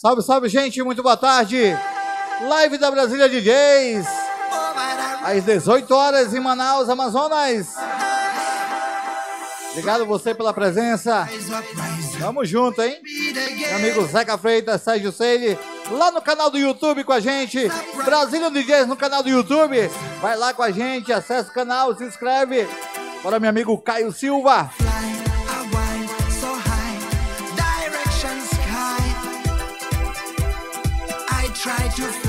Salve, salve, gente, muito boa tarde. Live da Brasília DJs. Às 18 horas em Manaus, Amazonas. Obrigado você pela presença. Tamo junto, hein? Meu amigo Zeca Freitas, Sérgio Seile, lá no canal do YouTube com a gente. Brasília DJs no canal do YouTube. Vai lá com a gente, acessa o canal, se inscreve. Bora, meu amigo Caio Silva. To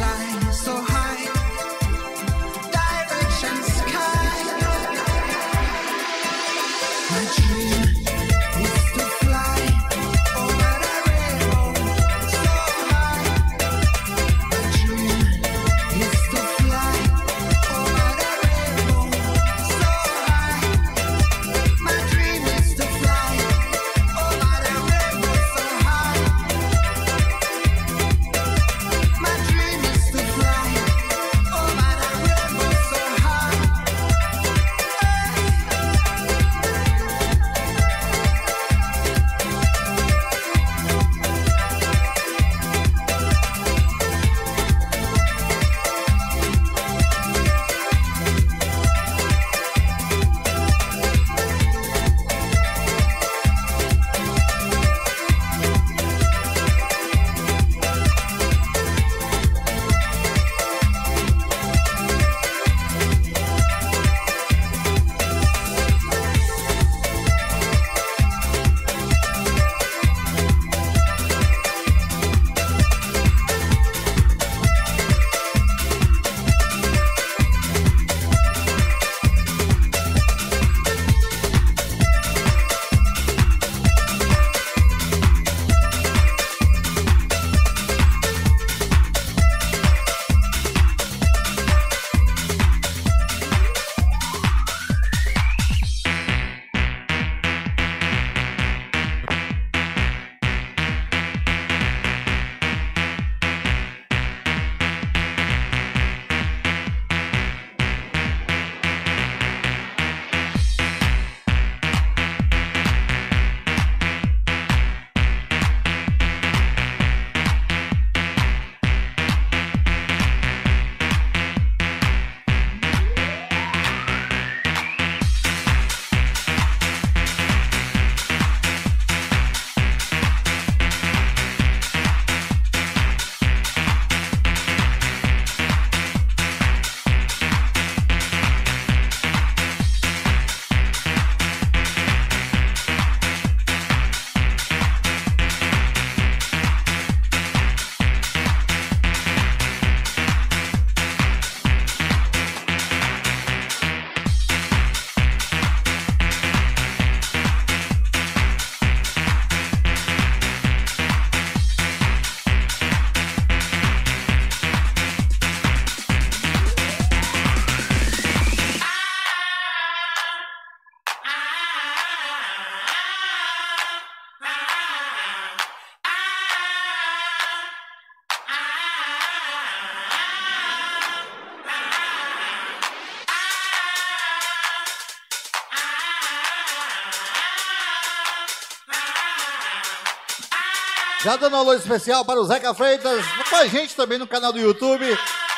Já dando um alô especial para o Zeca Freitas, com a gente também no canal do YouTube,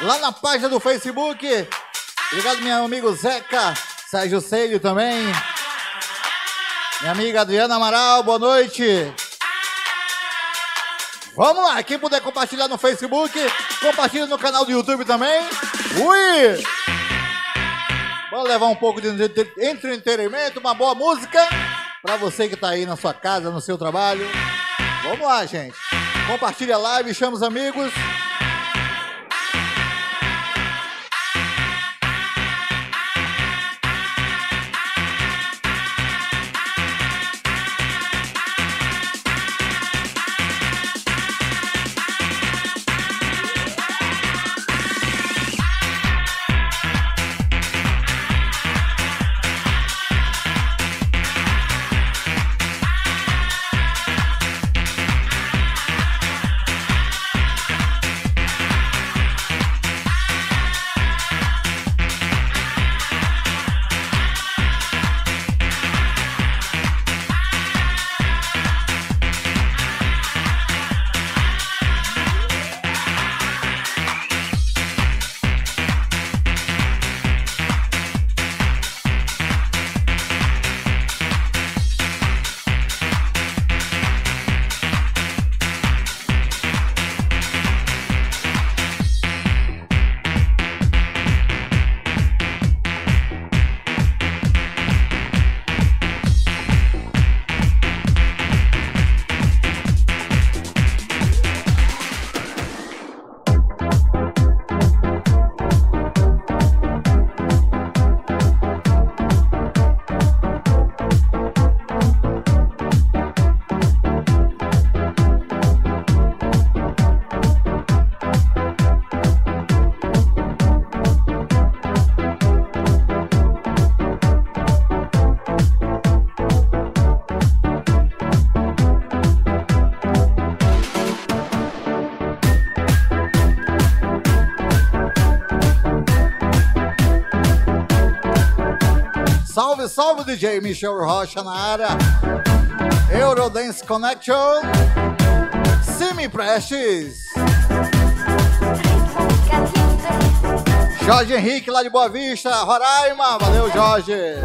lá na página do Facebook. Obrigado, meu amigo Zeca, Sérgio Celho também. Minha amiga Adriana Amaral, boa noite. Vamos lá, quem puder compartilhar no Facebook, compartilha no canal do YouTube também. Ui! Vamos levar um pouco de entretenimento, uma boa música para você que está aí na sua casa, no seu trabalho. Vamos lá, gente. Compartilha a live, chama os amigos. Salve, DJ Michel Rocha na área. Eurodance Connection. Simi Prestes. Jorge Henrique lá de Boa Vista, Roraima. Valeu, Jorge.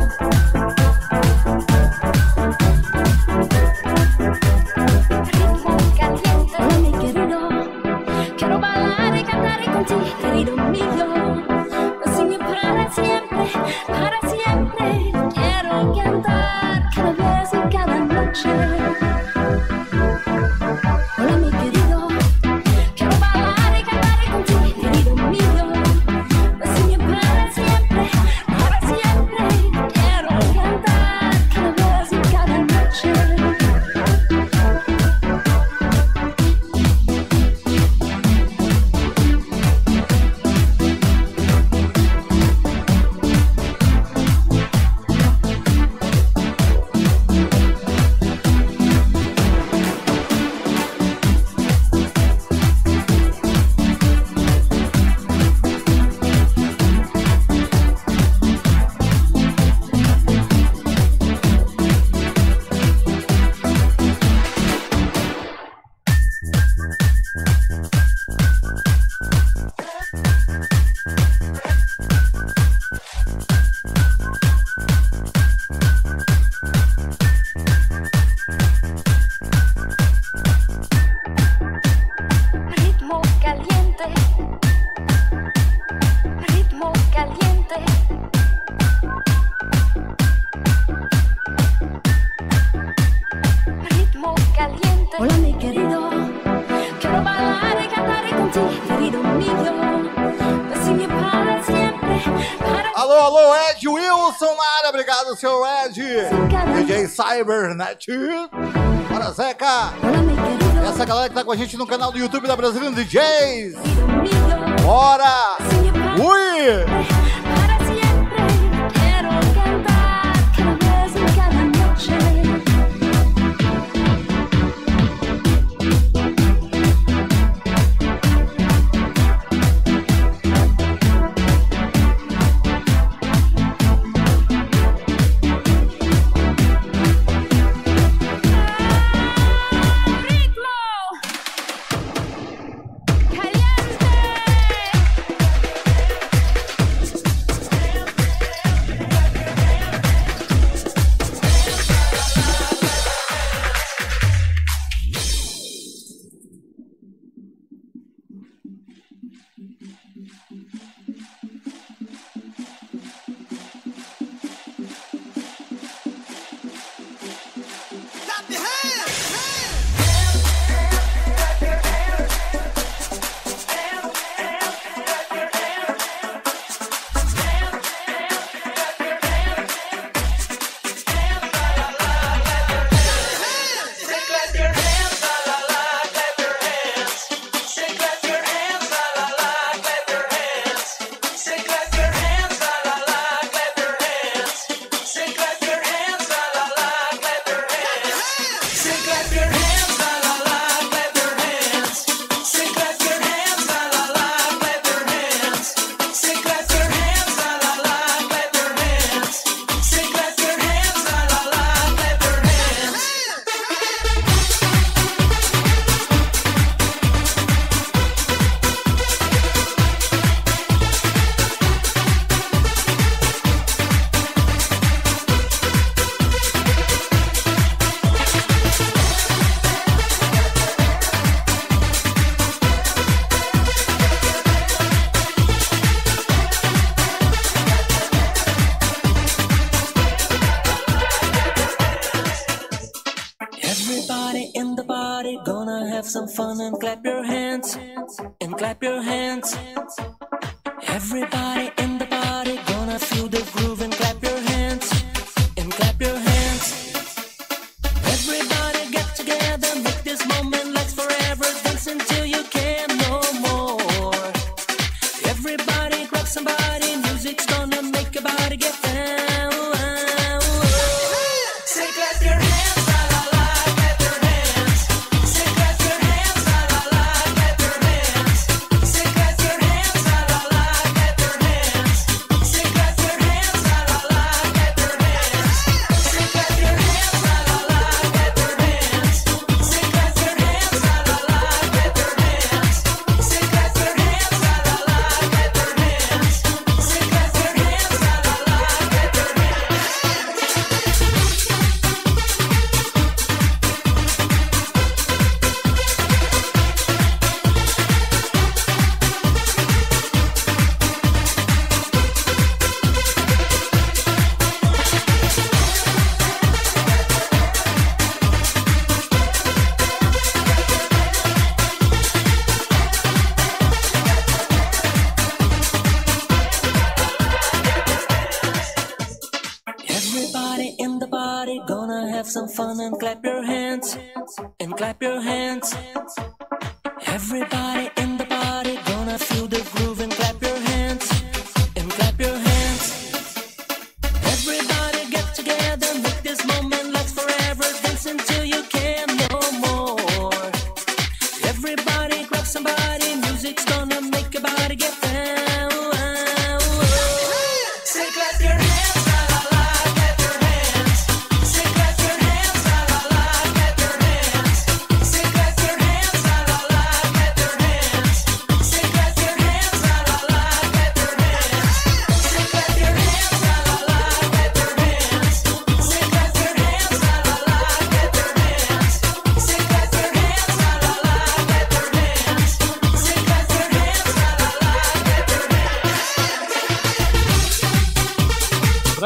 Cybernet. Bora, Zeca! Essa galera que tá com a gente no canal do YouTube da Brasília DJs. Bora! Ui!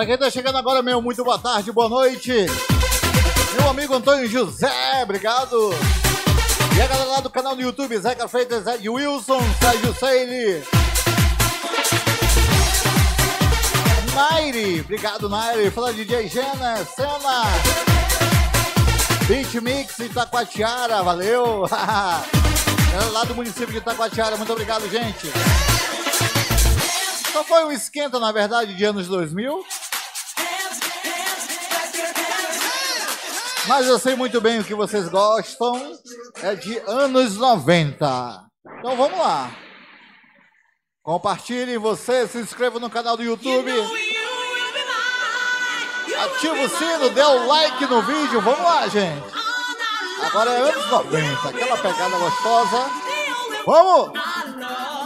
Pra quem tá chegando agora, meu, muito boa tarde, boa noite. Meu amigo Antônio José, obrigado. E a galera lá do canal no YouTube, Zeca Freitas, Ed Wilson, Sérgio Seile. Nairi, obrigado Naire. Fala DJ Jana, Sena. Beat Mix Itacoatiara, valeu. galera lá do município de Itacoatiara, muito obrigado, gente. Só foi um esquenta, na verdade, de anos 2000. Mas eu sei muito bem o que vocês gostam. É de anos 90. Então vamos lá. Compartilhe você, se inscreva no canal do YouTube. Ativa o sino, dê o like no vídeo. Vamos lá, gente. Agora é anos 90, aquela pegada gostosa. Vamos!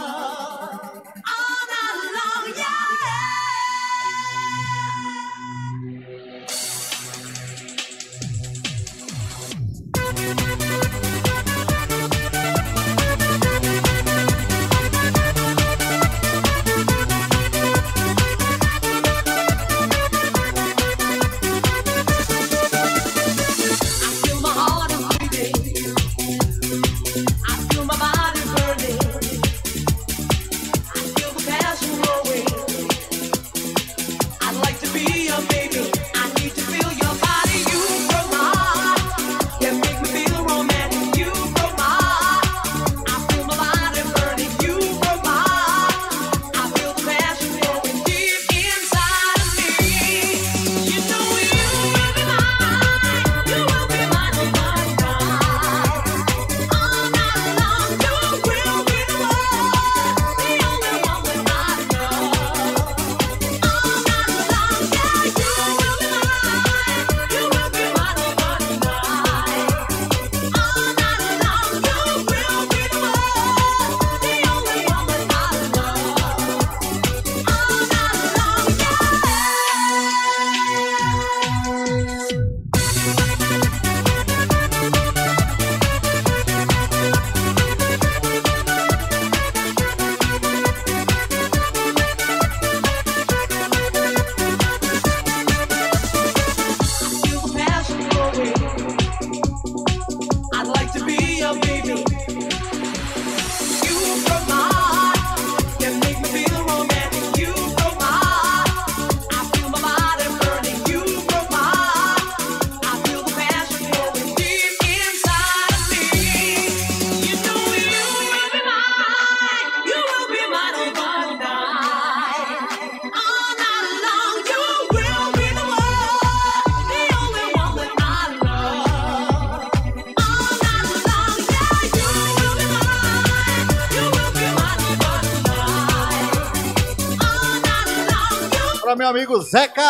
meu amigo Zeca.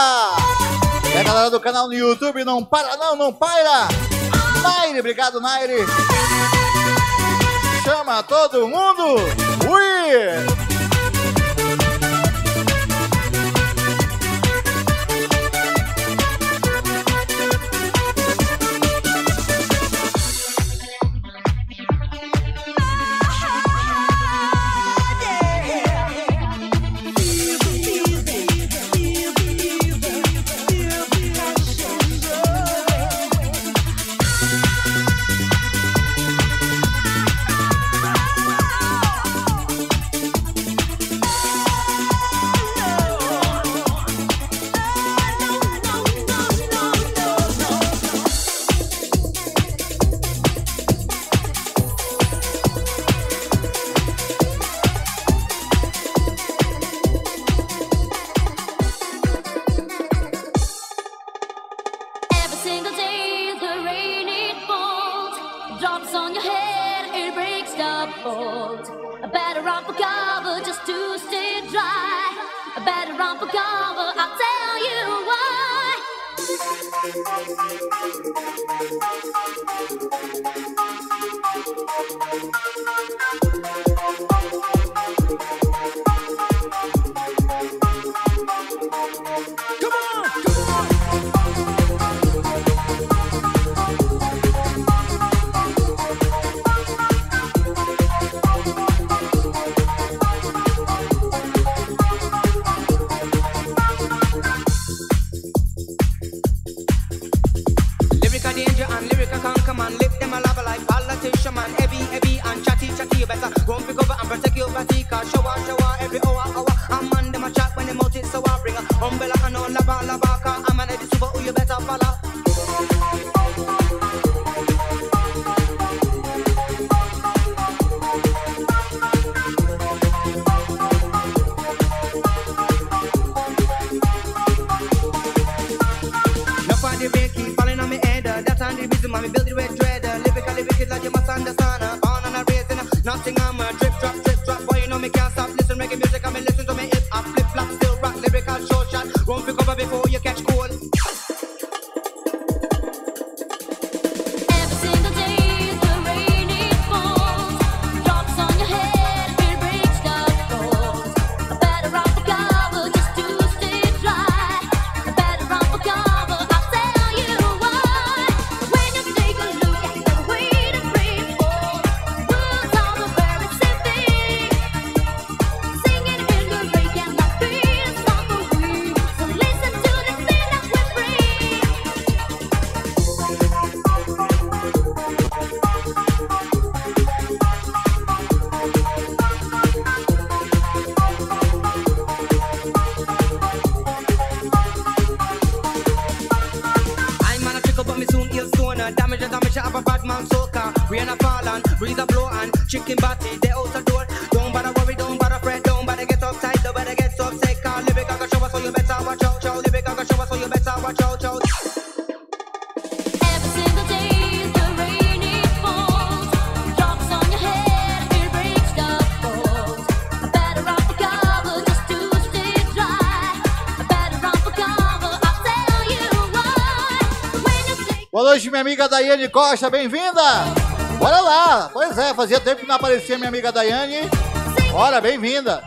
E a galera do canal no YouTube, não para, não, não para. Nair, obrigado, Nair, Chama todo mundo. Ui! minha amiga Daiane Costa, bem-vinda! Bora lá! Pois é, fazia tempo que não aparecia minha amiga Daiane. Bora, bem-vinda!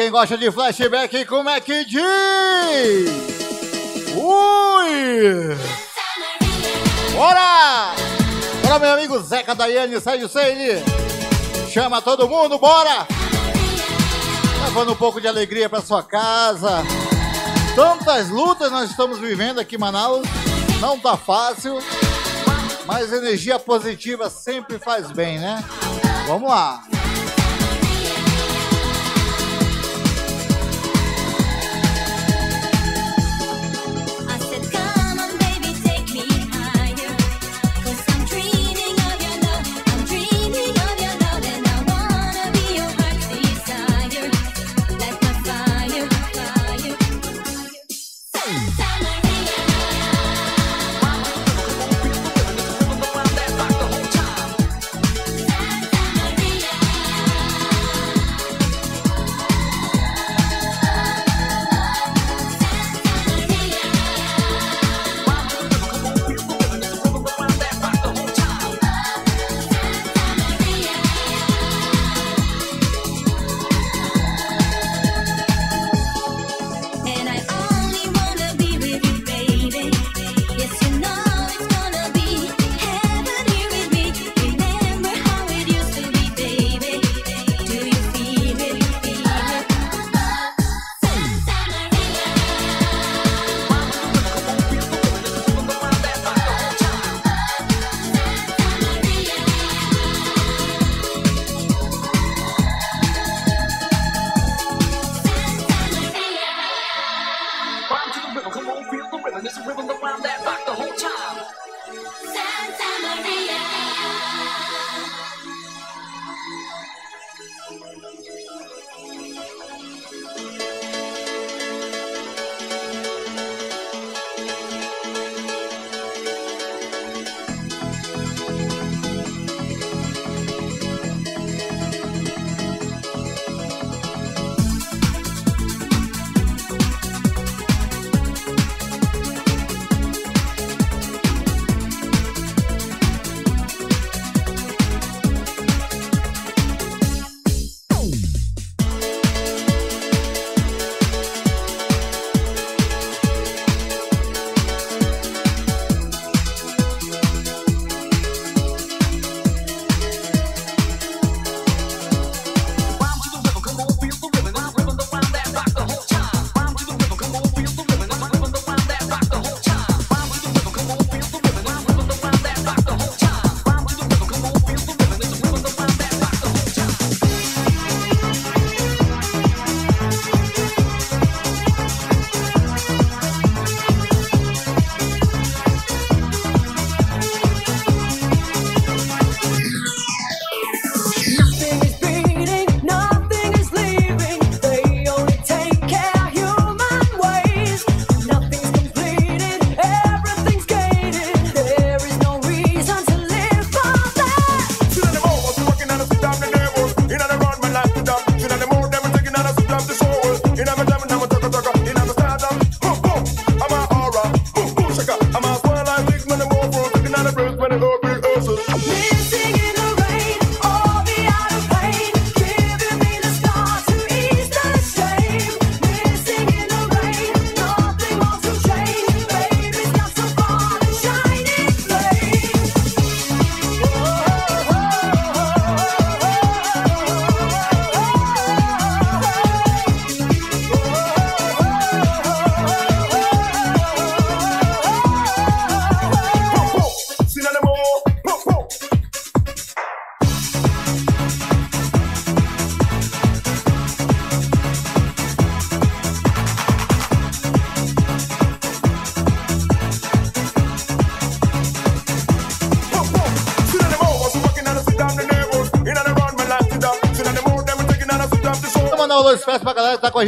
quem gosta de flashback, como é que diz? Ui! Bora! Bora, meu amigo Zeca Daiane, sai de Seine! Chama todo mundo, bora! Levando um pouco de alegria para sua casa. Tantas lutas nós estamos vivendo aqui em Manaus. Não tá fácil, mas energia positiva sempre faz bem, né? Vamos lá!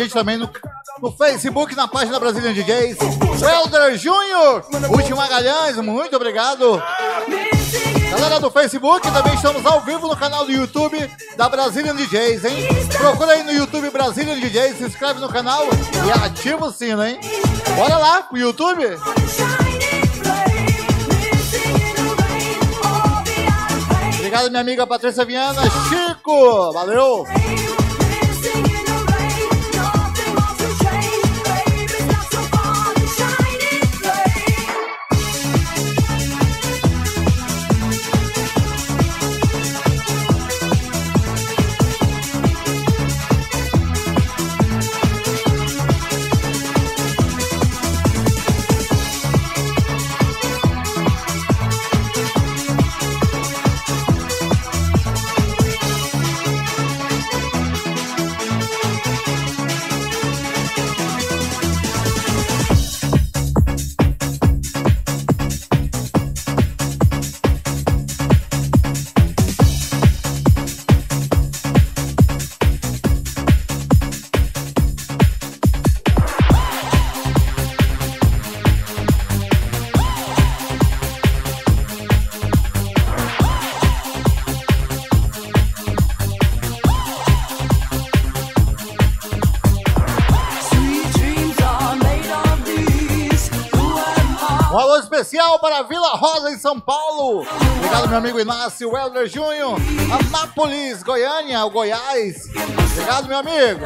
gente também no, no Facebook, na página Brasília DJs. Welder Júnior, Ruth Magalhães, muito obrigado. Galera do Facebook, também estamos ao vivo no canal do YouTube da Brasília DJs, hein? Procura aí no YouTube Brasília DJs, se inscreve no canal e ativa o sino, hein? Bora lá pro YouTube! Obrigado, minha amiga Patrícia Viana, Chico, valeu! São Paulo. Obrigado, meu amigo Inácio Welder Júnior. Anápolis, Goiânia, o Goiás. Obrigado, meu amigo.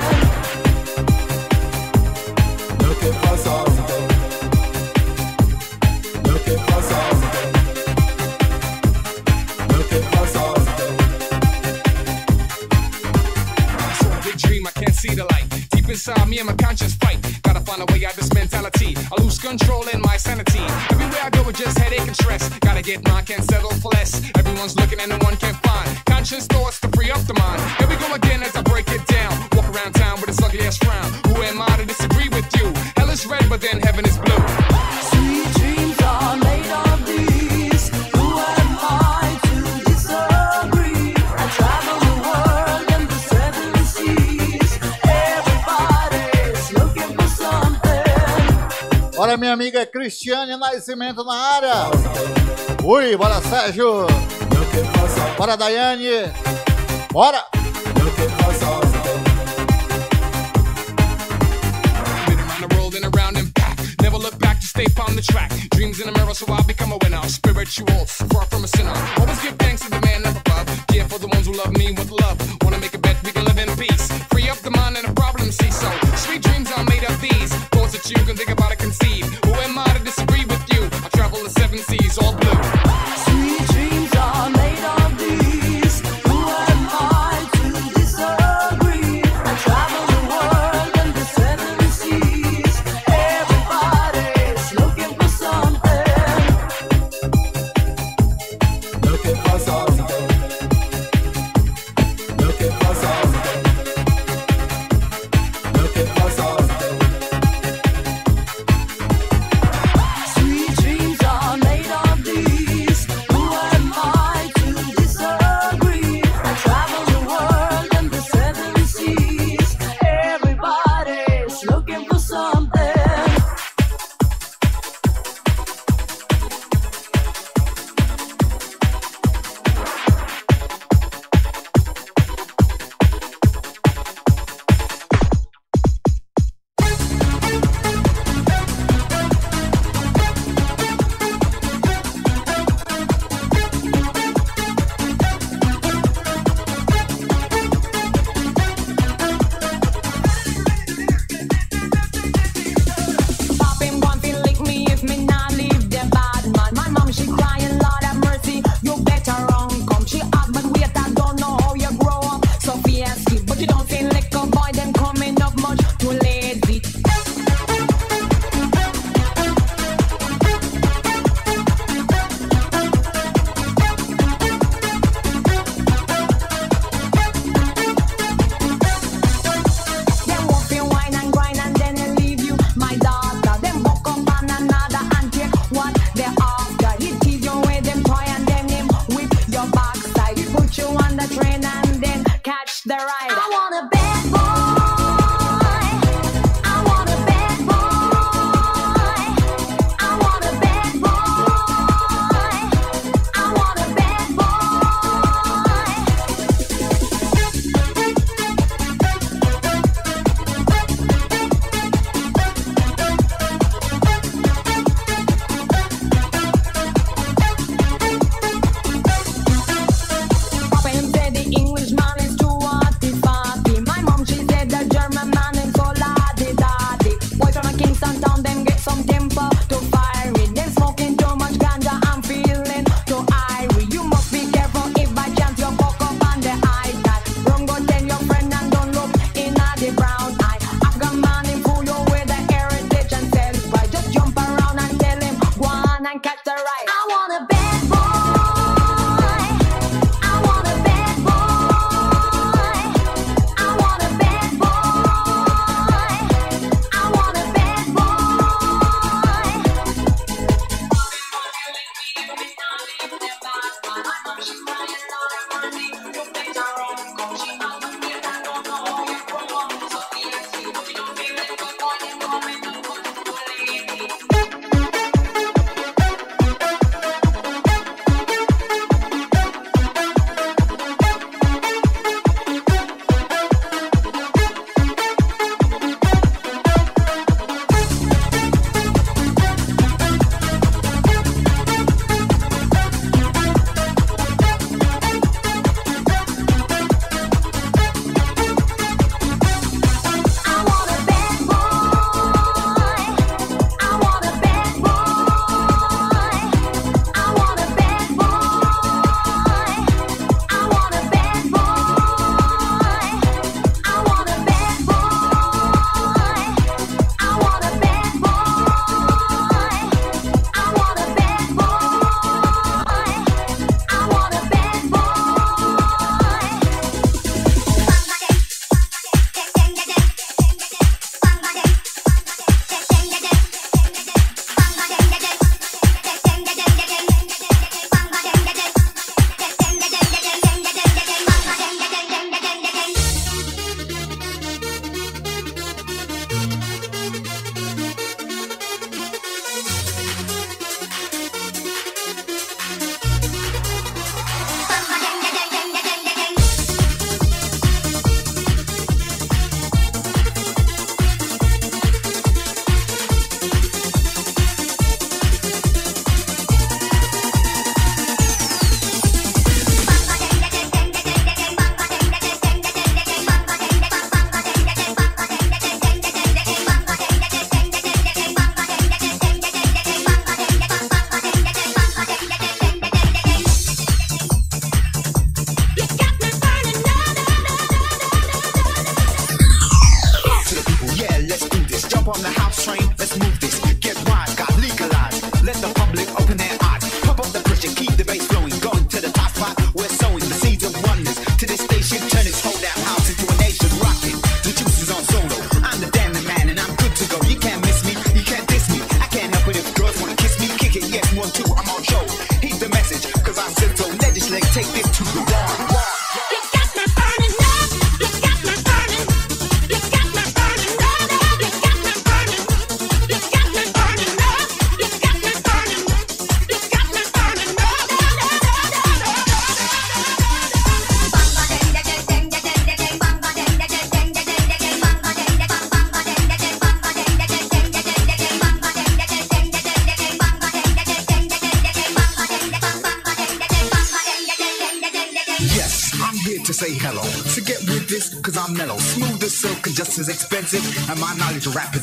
Inside me, and my conscience fight. Gotta find a way out this mentality. I lose control get can't settle for less. Everyone's looking and no one can amiga Cristiane Nascimento na área. Ui, bora, Sérgio. Bora, Daiane. Bora. Stay on the track. Dreams in the mirror, so I become a winner. Spiritual, far from a sinner. Always give thanks to the man up above. Care for the ones who love me with love. Wanna make a And my knowledge of rap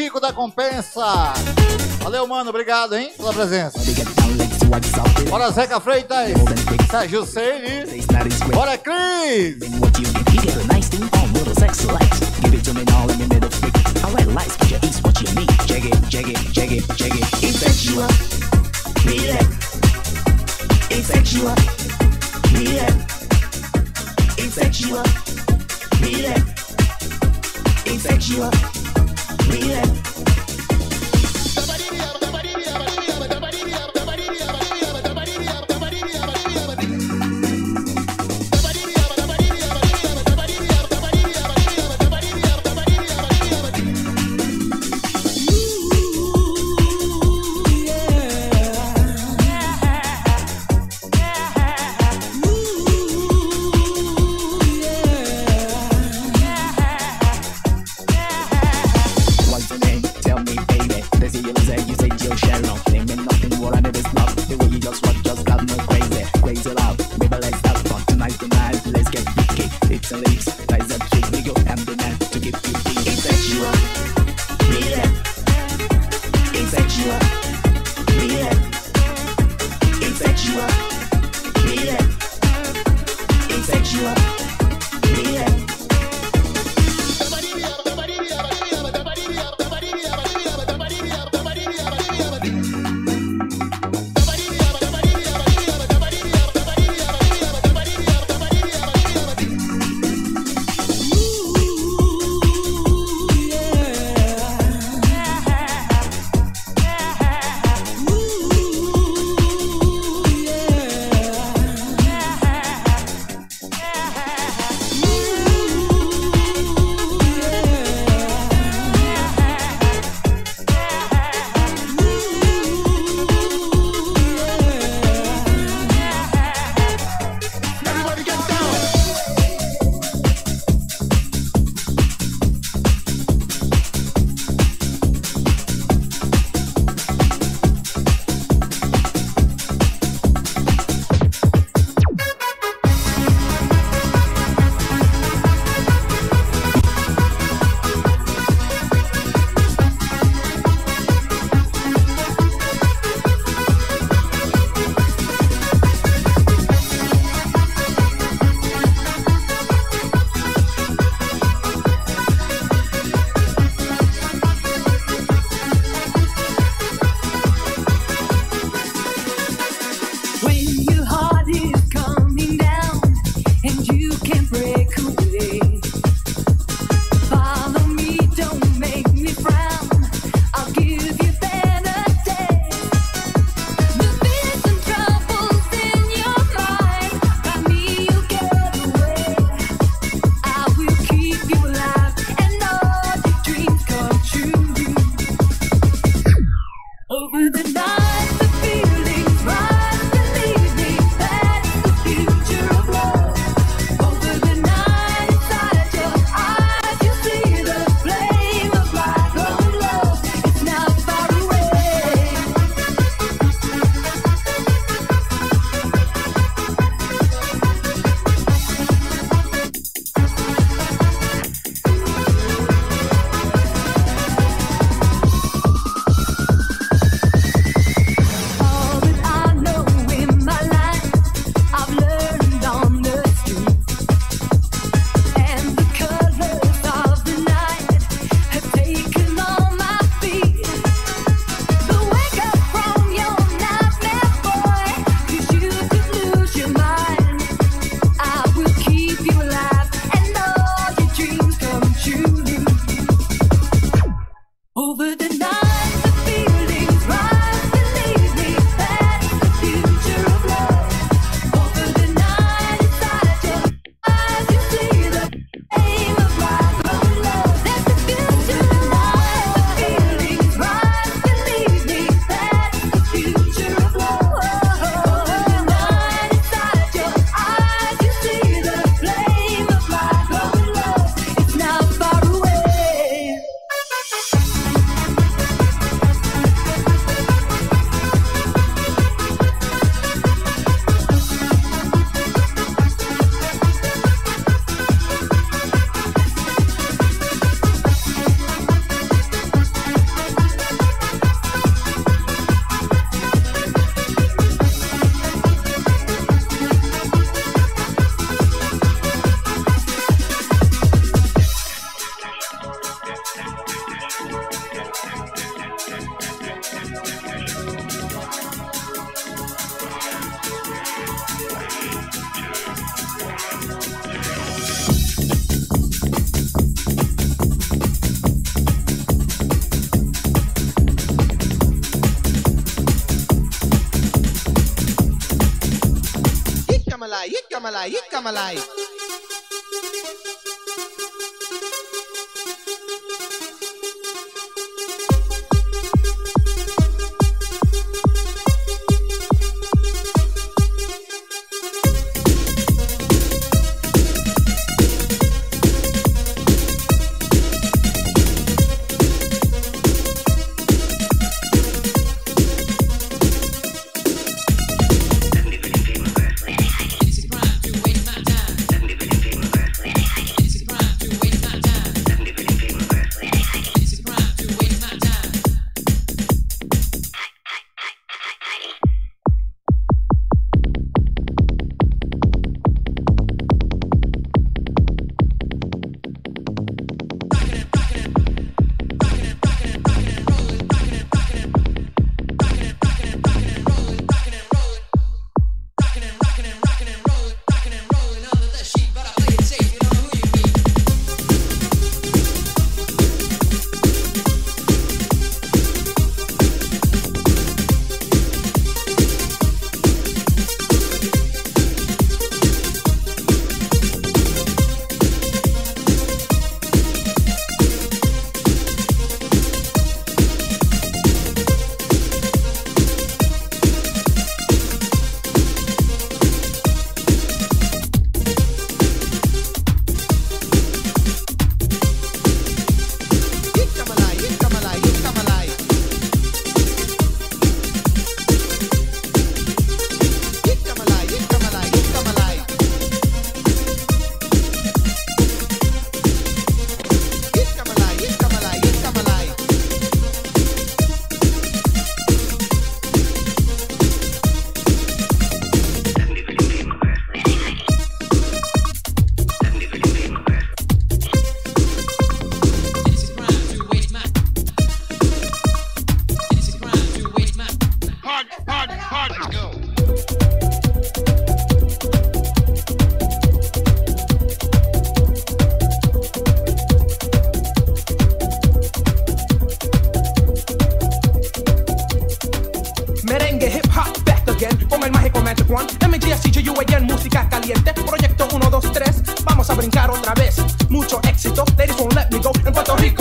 Chico da Compensa. Valeu, mano. Obrigado, hein, pela presença. Bora, Zeca Freitas. Sérgio Seire. Bora, Cris. What you need, you get a nice breathing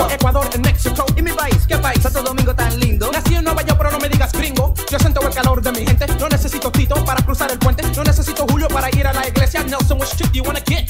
Ecuador, en México y mi país. ¿Qué país? Santo Domingo tan lindo. Nací en Nueva York, pero no me digas gringo. Yo siento el calor de mi gente. No necesito Tito para cruzar el puente. No necesito Julio para ir a la iglesia. Nelson, what shit you wanna get?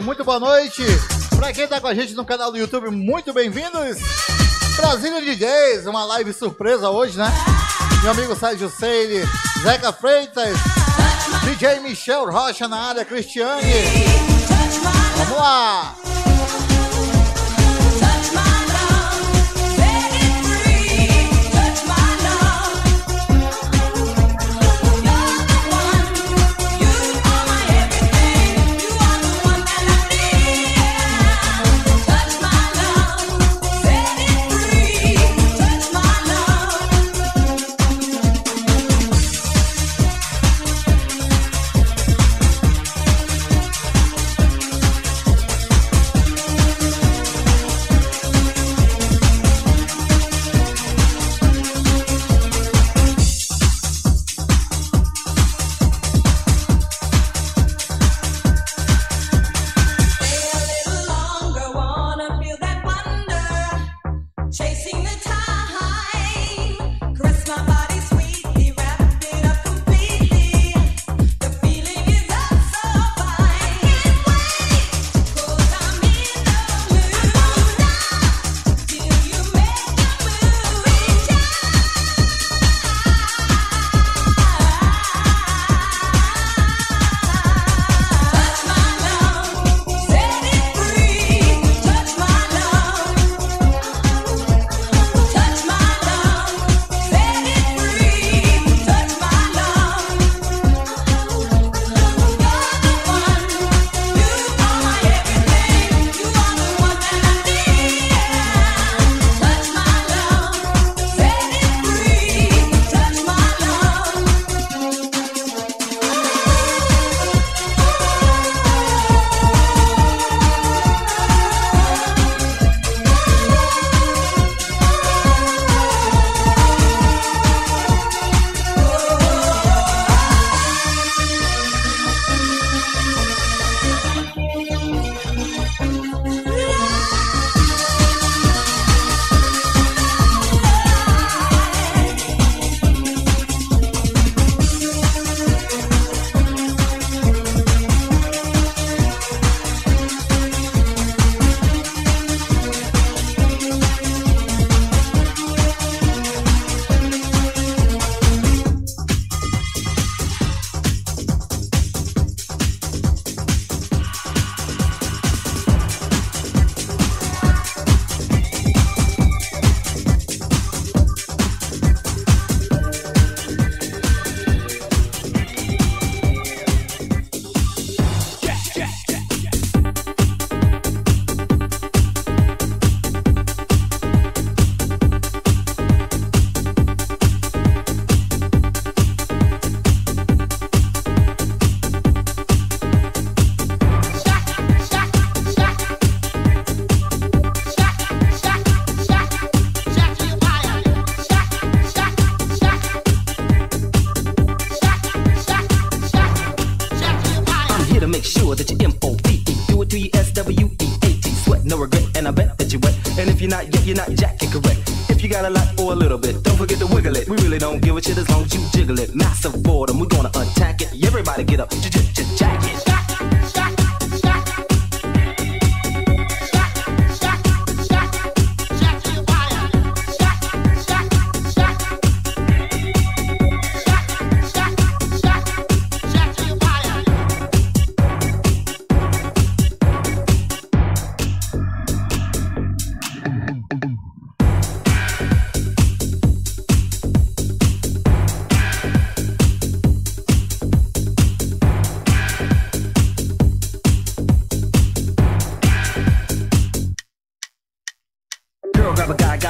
Muito boa noite. Pra quem tá com a gente no canal do YouTube, muito bem-vindos. Brasília DJs, uma live surpresa hoje, né? Meu amigo Sérgio Seile, Zeca Freitas, DJ Michel Rocha na área, Cristiane. Vamos lá!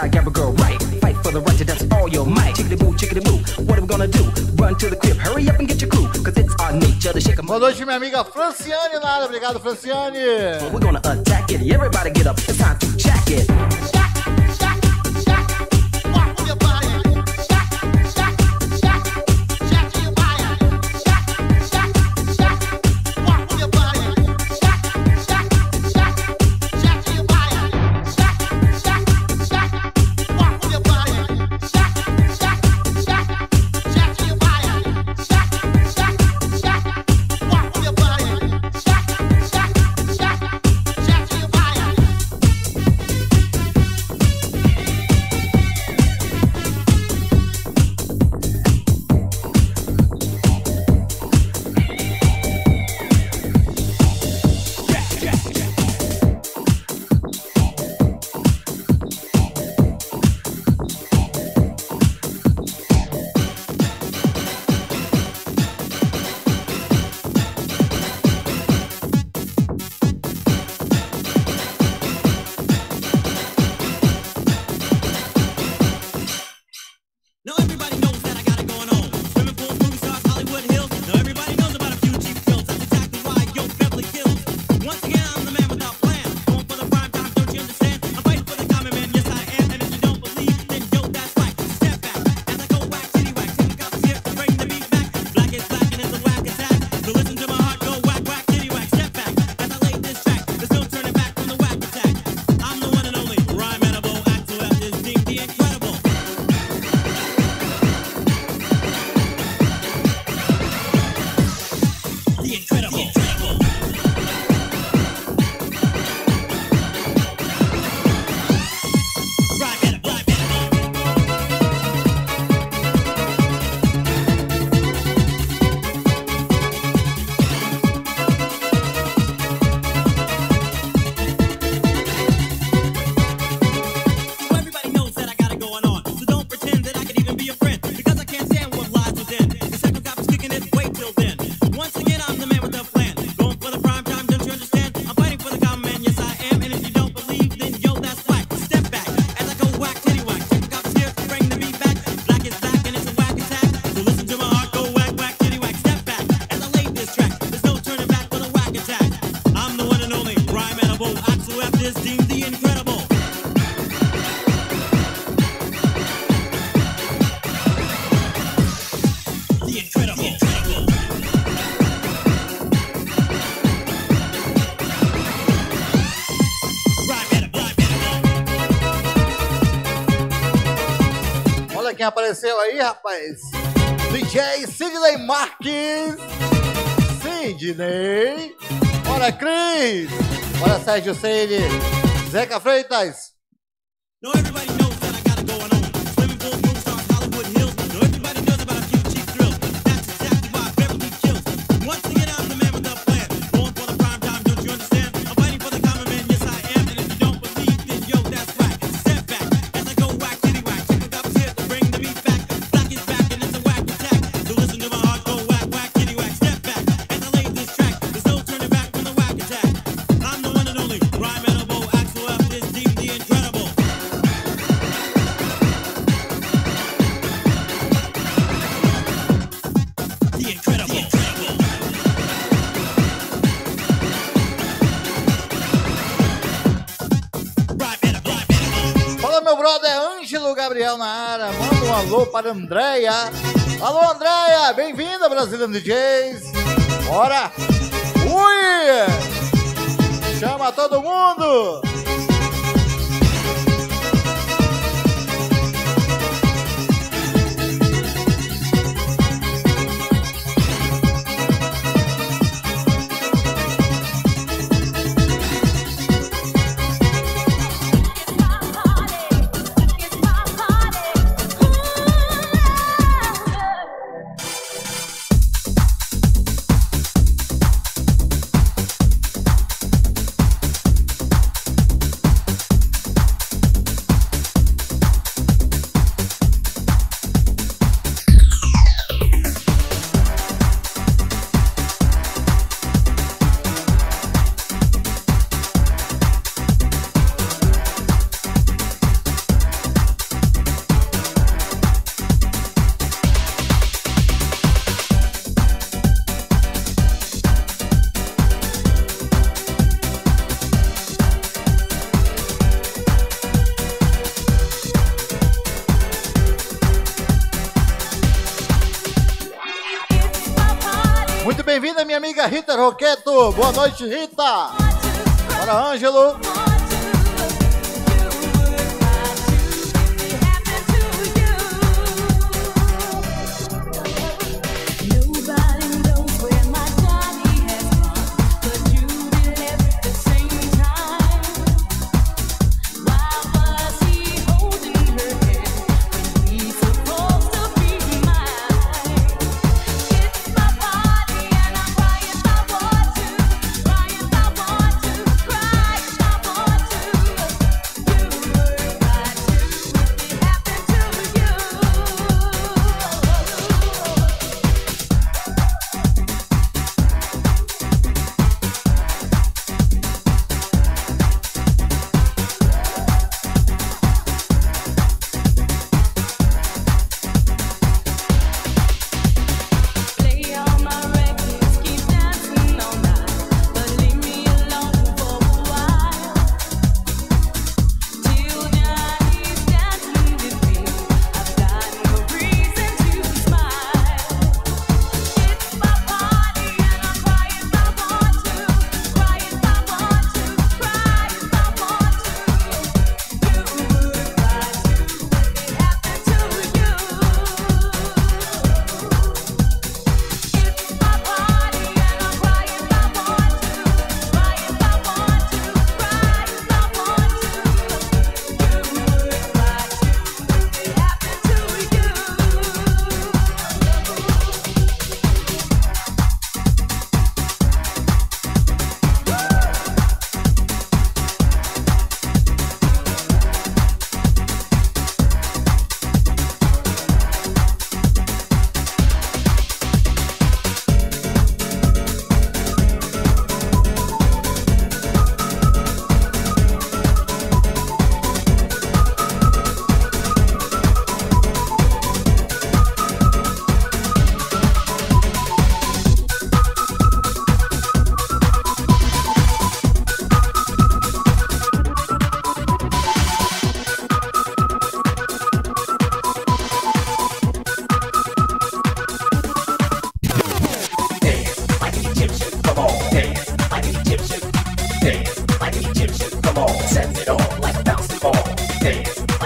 Girl, grab a guy, guy, grab a girl, right. Fight for the right to dance all your might. Chickity boo, chickity boo. What are we gonna do? Run to the crib, hurry up and get your crew. Cause it's our nature to shake 'em Boa noite, minha amiga Franciane na área. Obrigado, Franciane. We're gonna attack it. Everybody get up. It's time to jack it. quem apareceu aí, rapaz? DJ Sidney Marques. Sidney. Bora, Cris. Bora, Sérgio Seire. Zeca Freitas. Meu brother Ângelo Gabriel na área. Manda um alô para Andréia. Alô, Andréia, bem-vinda, Brasilian DJs. Bora! Ui! Chama todo mundo! amiga Rita Roqueto. Boa noite, Rita. Bora, Ângelo.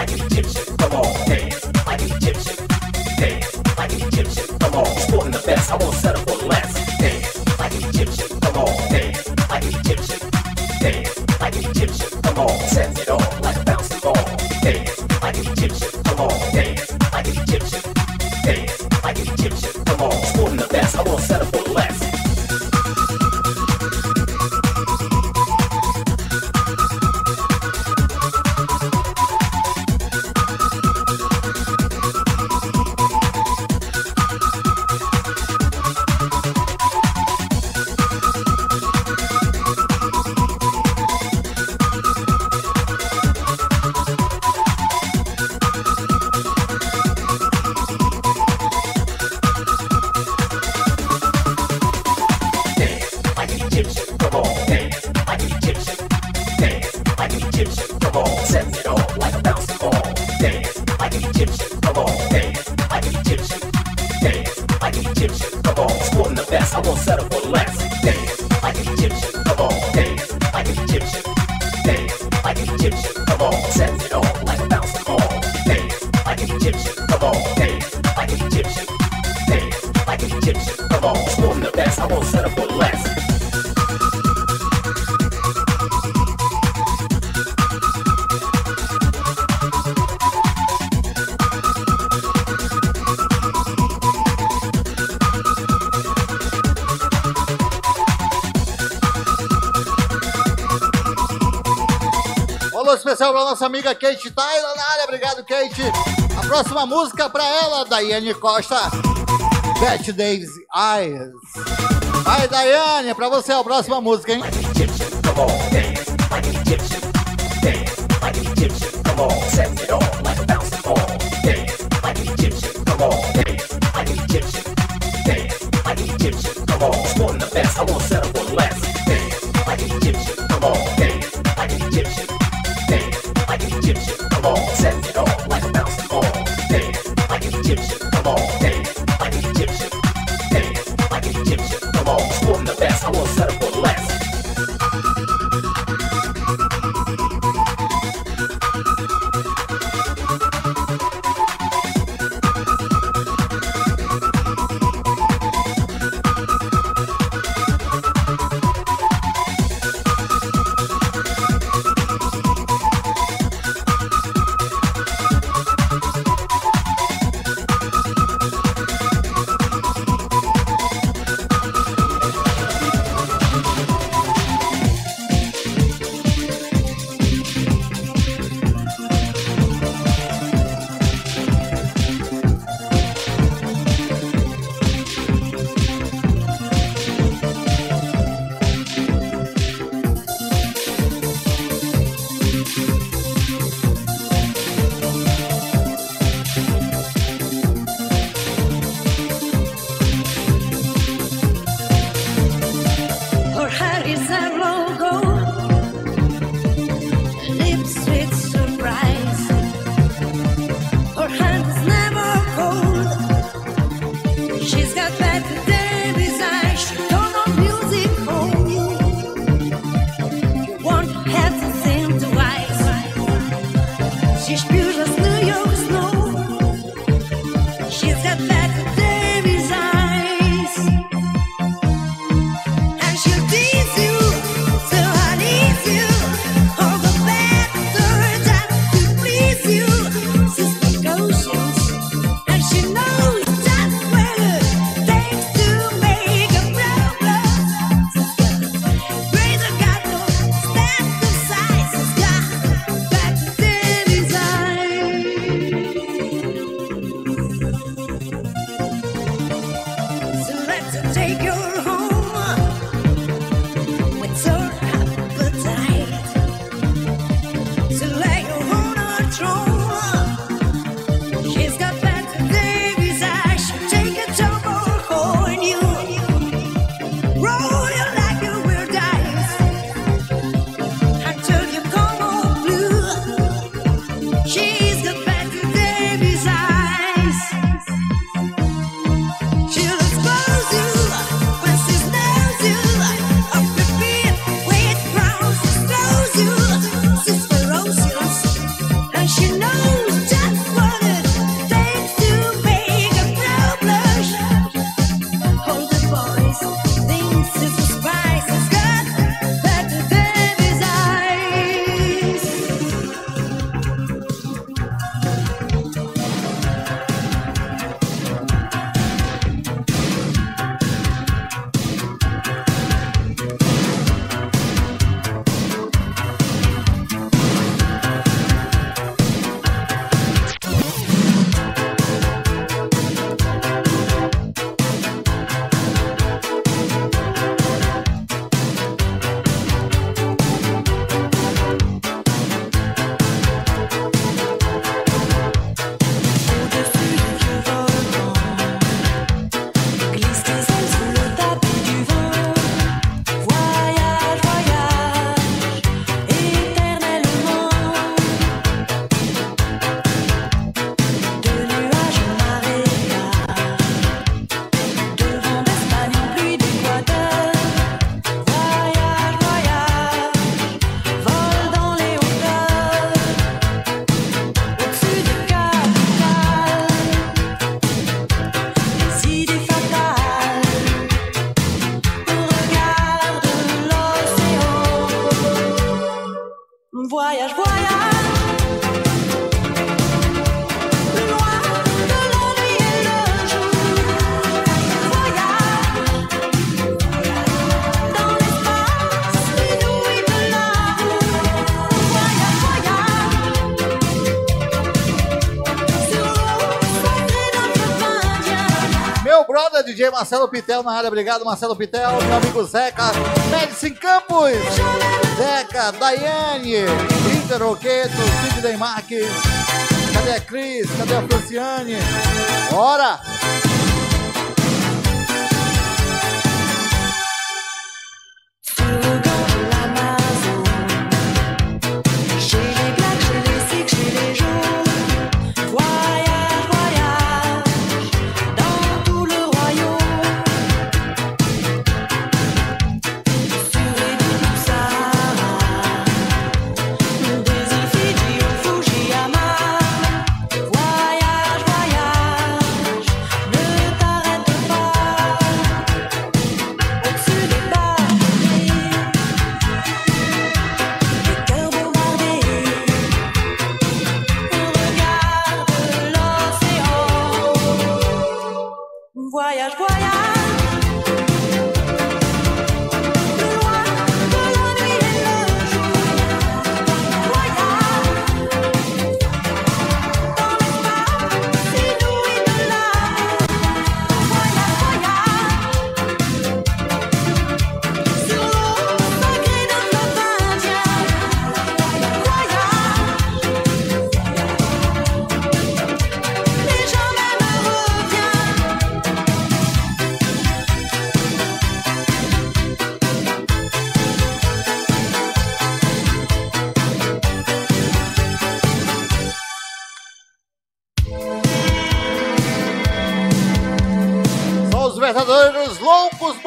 like an Egyptian. Come on, dance like an Egyptian. Dance like an Egyptian. Come on, sporting the best. I won't settle for nossa amiga Kate Tyler na área. Obrigado, Kate. A próxima música é pra ela, Daiane Costa. Beth Davis Eyes. ai, Daiane, pra você é a próxima música, hein? Marcelo Pitel na área. Obrigado, Marcelo Pitel. Meu amigo Zeca, Medicine Campos. Zeca, Daiane, Inter Roqueto, Sidney Marques. Cadê a Cris? Cadê a Franciane? Bora!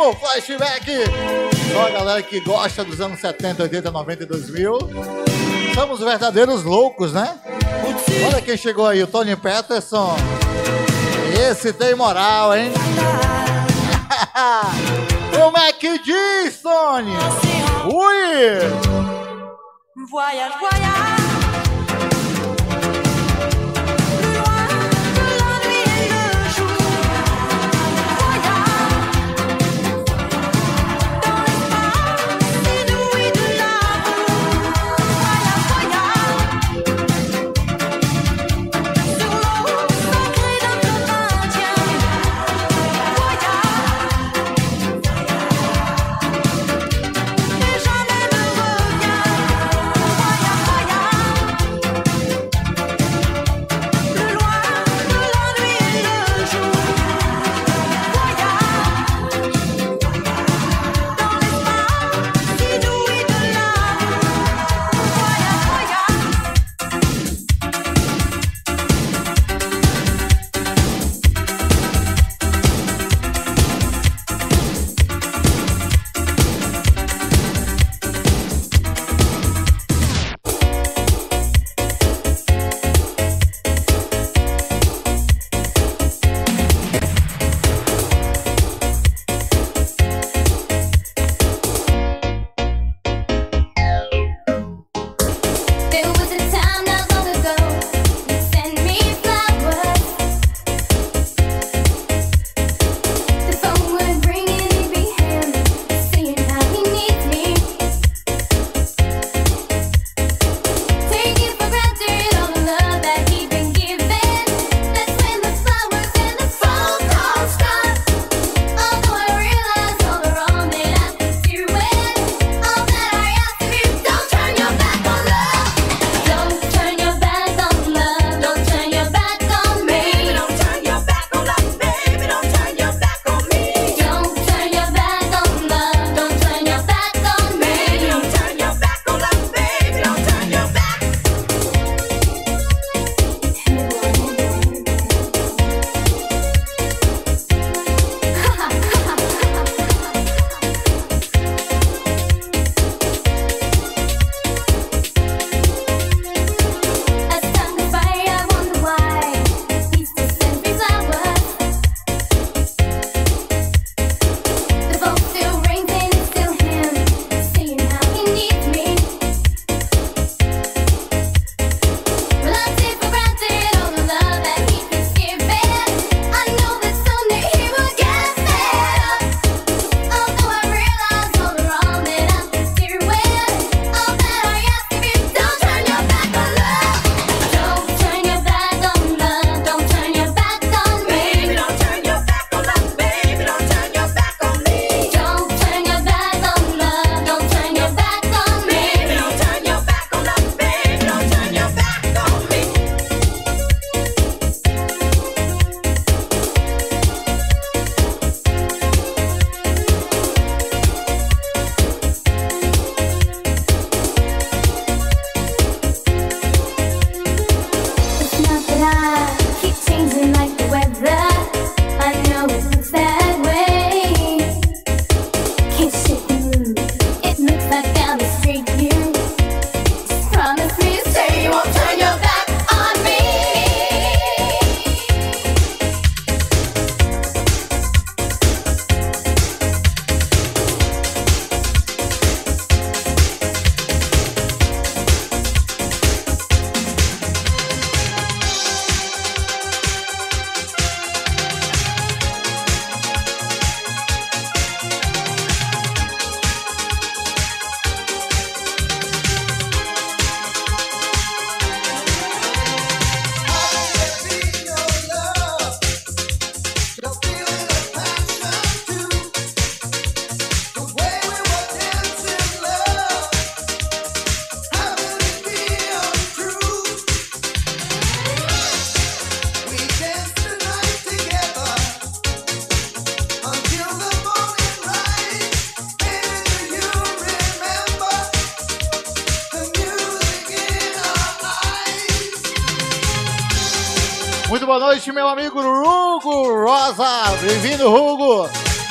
o flashback. Só a galera que gosta dos anos 70, 80, 90 e 2000. Somos verdadeiros loucos, né? Olha quem chegou aí, o Tony Peterson. Esse tem moral, hein? o Mac é diz, Tony? Ui! Voyage, voyage.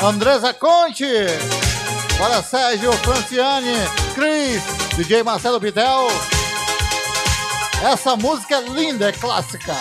Andresa Conte, para Sérgio Franciane, Cris, DJ Marcelo Bidel. Essa música é linda, é clássica.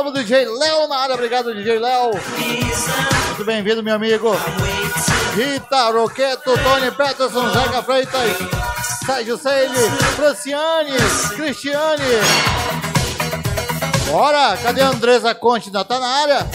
salva do DJ Léo na área. Obrigado, DJ Léo. Muito bem-vindo, meu amigo. Rita Roqueto, Tony Peterson, Zeca Freitas, Sérgio Seile, Franciane, Cristiane. Bora, cadê a Andresa Conte? Ainda tá na área?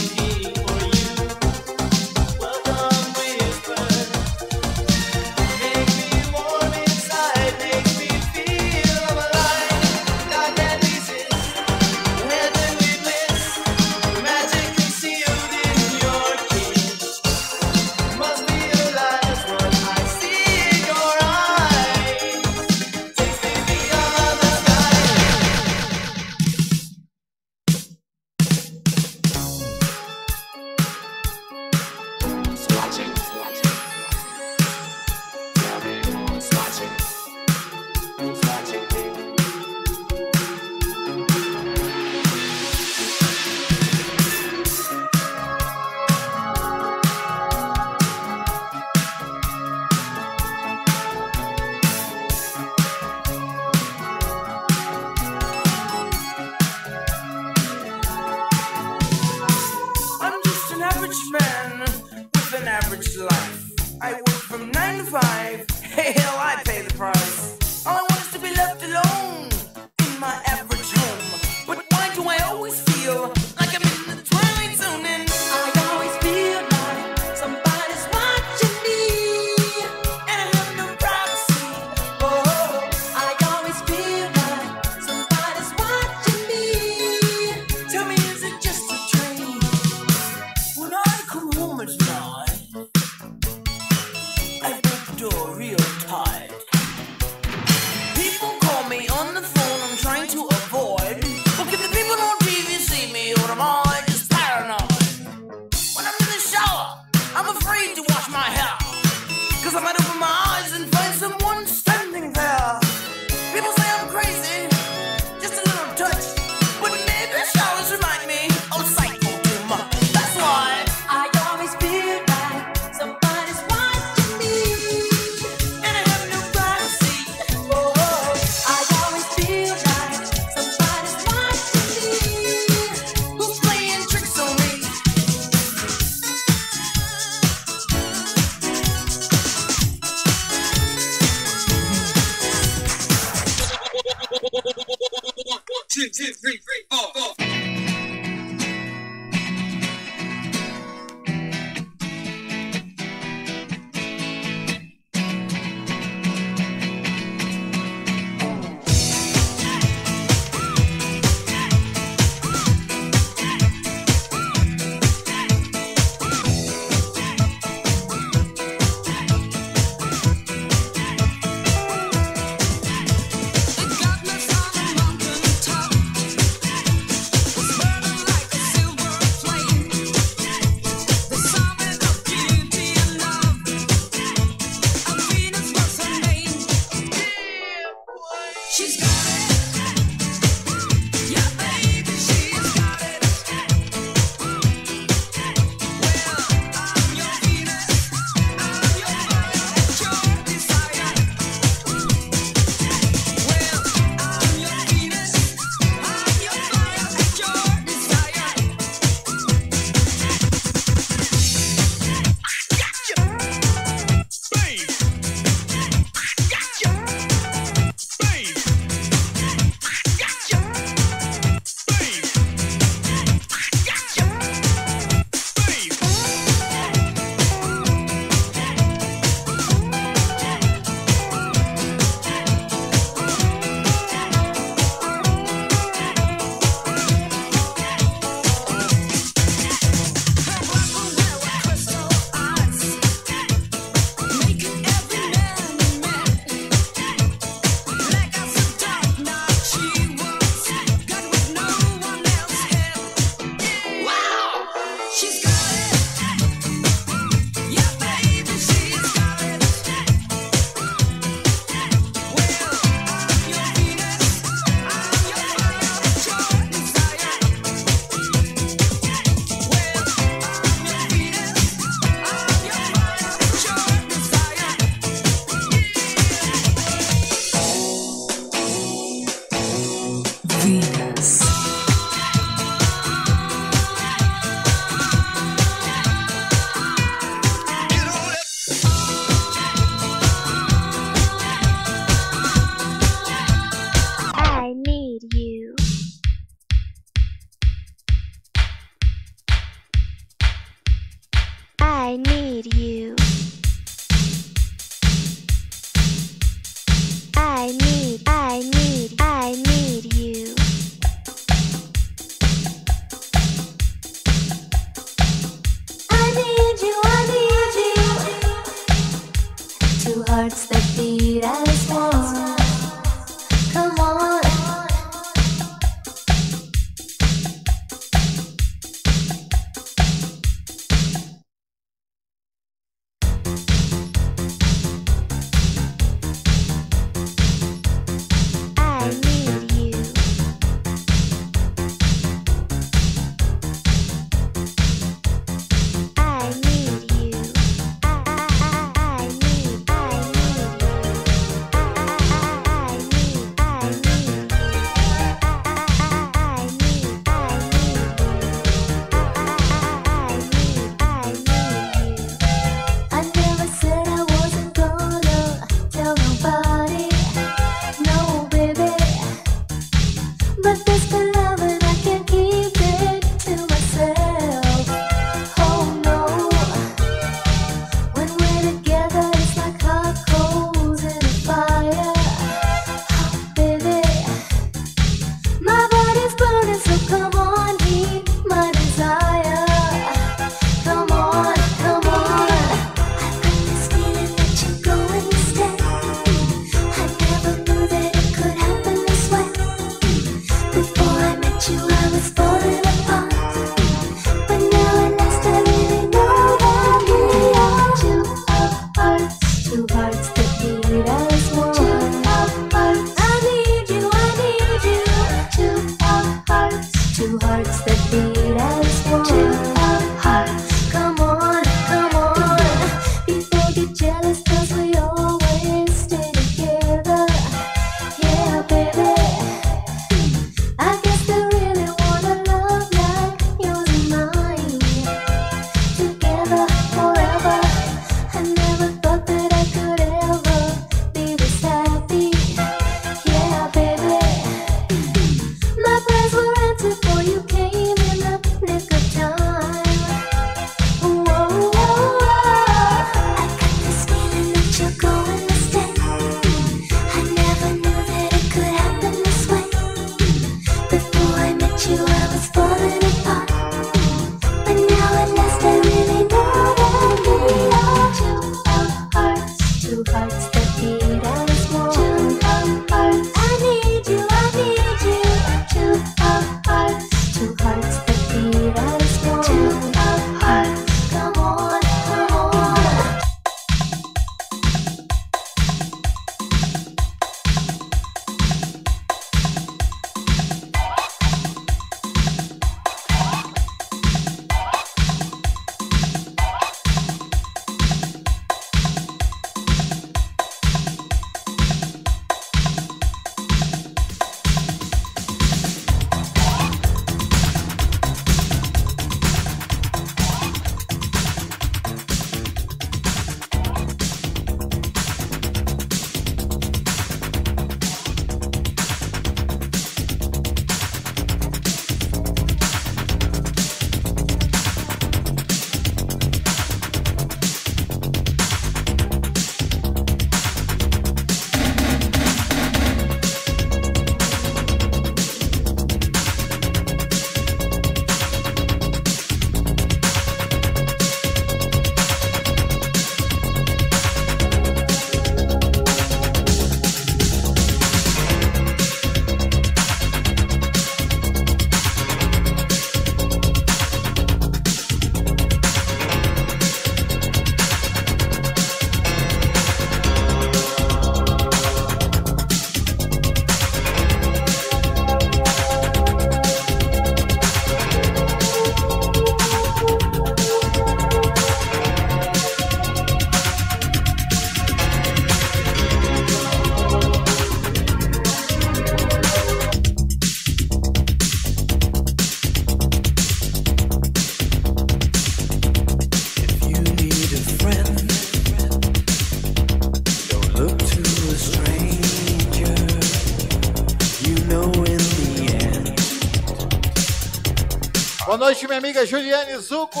Boa noite, minha amiga Juliane Zuco.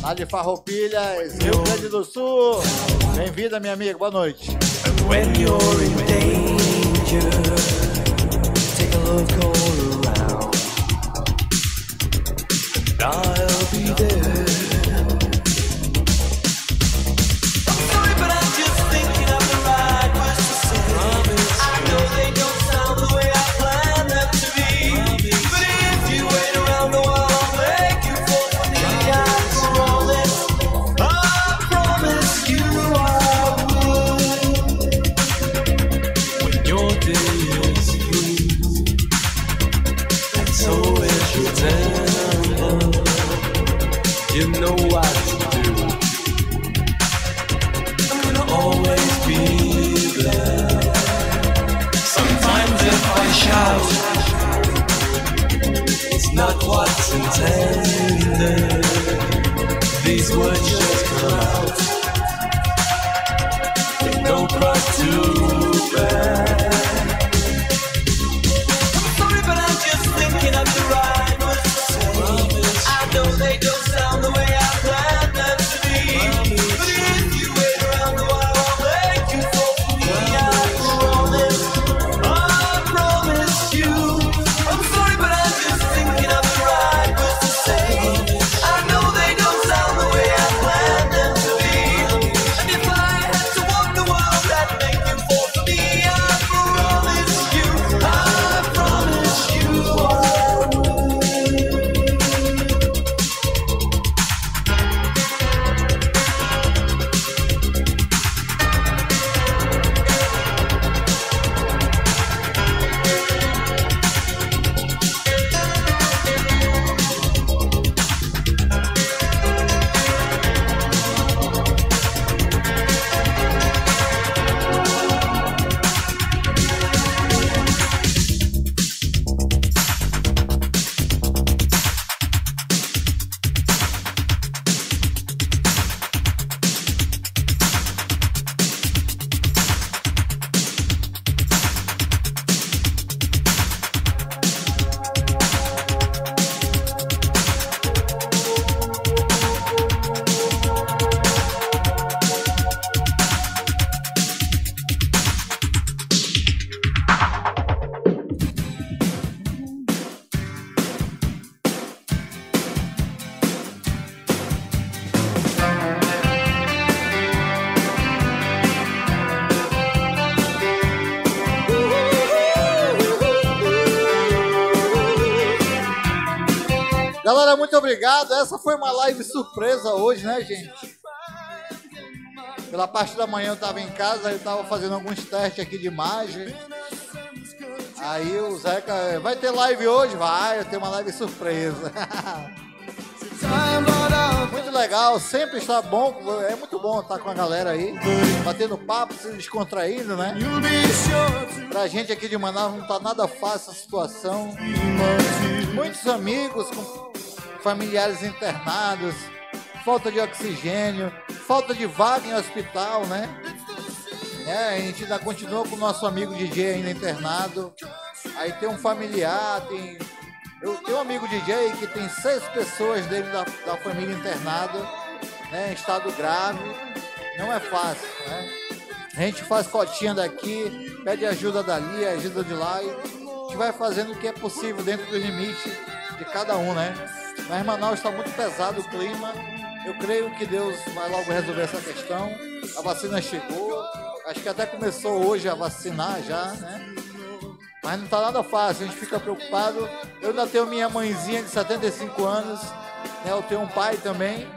Lá de Farroupilhas, Rio Grande do Sul. Bem-vinda, minha amiga. Boa noite. When you're in danger, take a look all around. I'll be there. Obrigado. Essa foi uma live surpresa hoje, né, gente? Pela parte da manhã eu tava em casa, eu tava fazendo alguns testes aqui de imagem. Aí o Zeca, vai ter live hoje? Vai, eu tenho uma live surpresa. Muito legal, sempre está bom, é muito bom estar com a galera aí, batendo papo, se descontraindo, né? Pra gente aqui de Manaus não tá nada fácil a situação. Muitos amigos com familiares internados, falta de oxigênio, falta de vaga em hospital, né? É, a gente ainda continua com o nosso amigo DJ ainda internado. Aí tem um familiar, tem. Eu tenho um amigo DJ que tem seis pessoas dele da, da família internada, né, em estado grave. Não é fácil, né? A gente faz cotinha daqui, pede ajuda dali, ajuda de lá e a gente vai fazendo o que é possível dentro do limite de cada um, né? Mas Manaus está muito pesado o clima. Eu creio que Deus vai logo resolver essa questão. A vacina chegou. Acho que até começou hoje a vacinar já, né? Mas não tá nada fácil, a gente fica preocupado. Eu ainda tenho minha mãezinha de 75 anos, né? Eu tenho um pai também.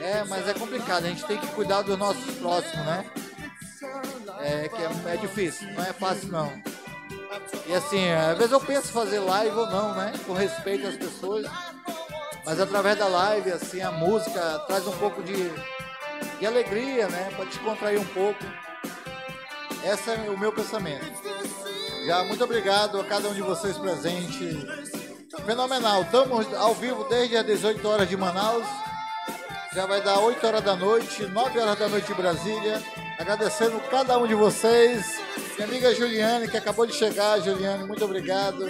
É, mas é complicado, a gente tem que cuidar dos nossos próximos, né? É que é, é difícil, não é fácil não. E assim, às vezes eu penso fazer live ou não, né? Com respeito às pessoas. Mas através da live, assim, a música traz um pouco de, de alegria, né? Para descontrair um pouco. Esse é o meu pensamento. Já muito obrigado a cada um de vocês presente. Fenomenal. Estamos ao vivo desde as 18 horas de Manaus. Já vai dar 8 horas da noite, 9 horas da noite em Brasília. Agradecendo cada um de vocês. Minha amiga Juliane, que acabou de chegar. Juliane, muito obrigado.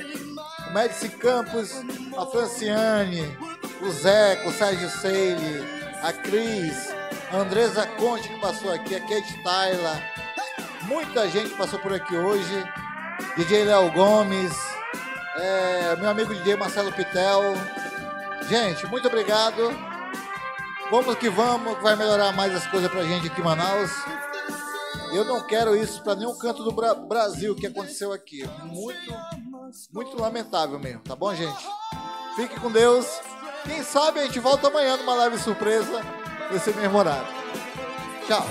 Médici Campos, a Franciane, o Zeco, o Sérgio Seile, a Cris, a Andresa Conte que passou aqui, a Kate Tyler. Muita gente passou por aqui hoje. DJ Léo Gomes, é, meu amigo DJ Marcelo Pitel. Gente, muito obrigado. Vamos que vamos, vai melhorar mais as coisas pra gente aqui em Manaus. Eu não quero isso pra nenhum canto do Bra- Brasil que aconteceu aqui. Muito, muito lamentável mesmo, tá bom, gente? Fique com Deus. Quem sabe a gente volta amanhã numa live surpresa nesse mesmo horário. Tchau.